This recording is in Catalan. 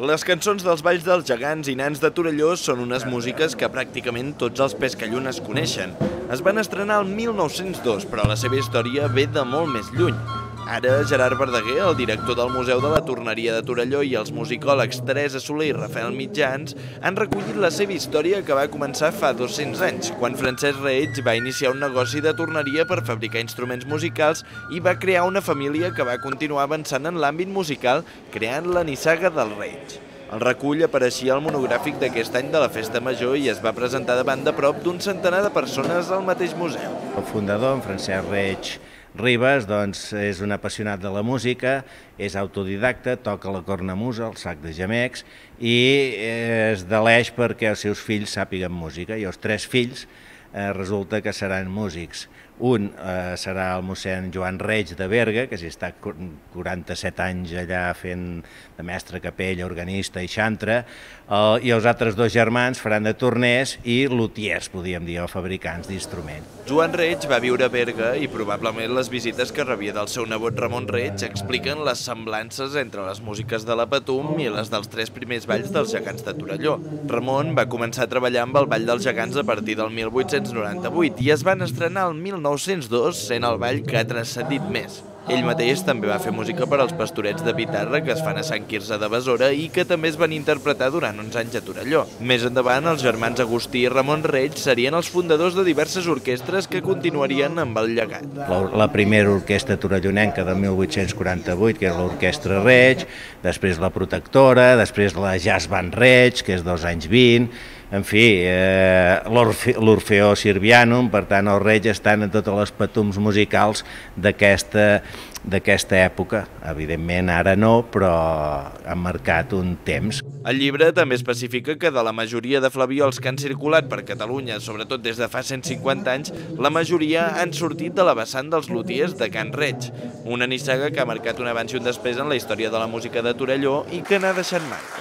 Les cançons dels Valls dels Gegants i Nans de Torelló són unes músiques que pràcticament tots els pescallunes coneixen. Es van estrenar el 1902, però la seva història ve de molt més lluny. Ara, Gerard Verdaguer, el director del Museu de la Torneria de Torelló i els musicòlegs Teresa Soler i Rafael Mitjans han recollit la seva història que va començar fa 200 anys, quan Francesc Reig va iniciar un negoci de torneria per fabricar instruments musicals i va crear una família que va continuar avançant en l'àmbit musical creant la nissaga del Reig. El recull apareixia al monogràfic d'aquest any de la Festa Major i es va presentar davant de prop d'un centenar de persones al mateix museu. El fundador, en Francesc Reig, Ribes doncs, és un apassionat de la música, és autodidacta, toca la cornamusa, el sac de gemecs i es deleix perquè els seus fills sàpiguen música i els tres fills eh, resulta que seran músics. Un eh, serà el mossèn Joan Reig de Berga, que s'hi està 47 anys allà fent de mestre capella, organista i xantre, eh, i els altres dos germans faran de torners i lutiers, podríem dir, o fabricants d'instruments. Joan Reig va viure a Berga i probablement les visites que rebia del seu nebot Ramon Reig expliquen les semblances entre les músiques de la Patum i les dels tres primers balls dels gegants de Torelló. Ramon va començar a treballar amb el Ball dels Gegants a partir del 1898 i es van estrenar el 1902 sent el ball que ha transcendit més. Ell mateix també va fer música per als pastorets de Pitarra que es fan a Sant Quirze de Besora i que també es van interpretar durant uns anys a Torelló. Més endavant, els germans Agustí i Ramon Reig serien els fundadors de diverses orquestres que continuarien amb el llegat. La, la primera orquestra torellonenca del 1848, que era l'Orquestra Reig, després la Protectora, després la Jazz Band Reig, que és dos anys 20, en fi, eh, l'Orfeó Sirvianum, per tant els Reig estan en totes les patums musicals d'aquesta d'aquesta època. Evidentment ara no, però ha marcat un temps. El llibre també especifica que de la majoria de flaviols que han circulat per Catalunya, sobretot des de fa 150 anys, la majoria han sortit de la vessant dels lutiers de Can Reig, una nissaga que ha marcat un abans i un després en la història de la música de Torelló i que n'ha deixat marca.